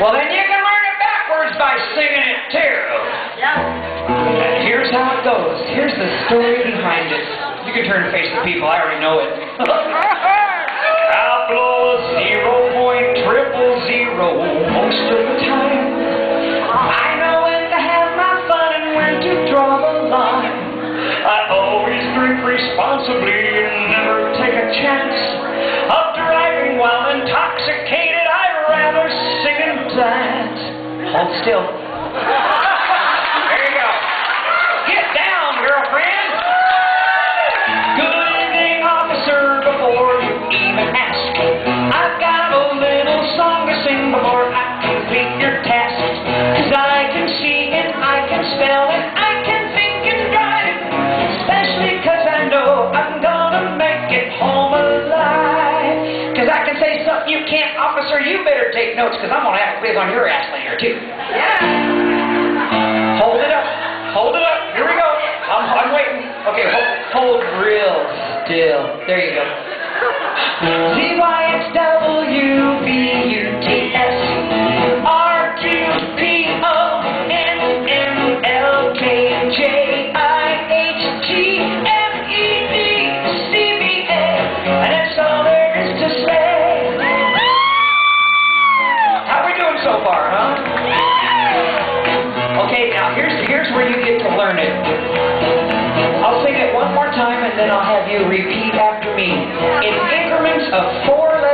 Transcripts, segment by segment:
Well, then you can learn it backwards by singing it too. Yeah. And here's how it goes. Here's the story behind it. You can turn and face the people. I already know it. Outlaw zero point triple zero most of the time. I know when to have my fun and when to draw the line. I always drink responsibly and never take a chance of driving while intoxicated. Still. There you go. Get down, girlfriend. Good evening, officer, before you even ask. I've got a little song to sing before I complete your task. Cause I can see it, I can spell it, I you can't, officer, you better take notes cause I'm gonna have to quiz on your ass later too. Yeah. Hold it up. Hold it up. Here we go. I'm, I'm waiting. Okay, hold, hold real still. There you go. Z-Y-X-W-U-B-U-T-S-R-Q-P-O-N-N-L-K-J-I-H-G-M-E-D-C-B-A. I'll sing it one more time and then I'll have you repeat after me. In increments of four letters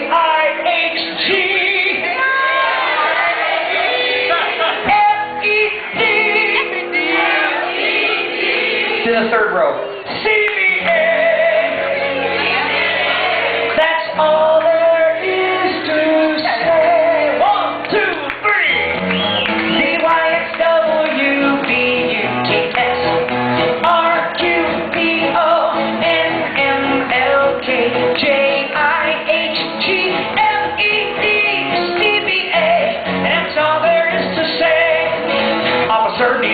To the third row. CBA! That's all there is to say. One, two, three. D-Y-S-W-B-U-T-S. R-Q-B-O-N-M-L-K-J-I-H-G-L-E-D. CBA. And that's all there is to say. Officer, the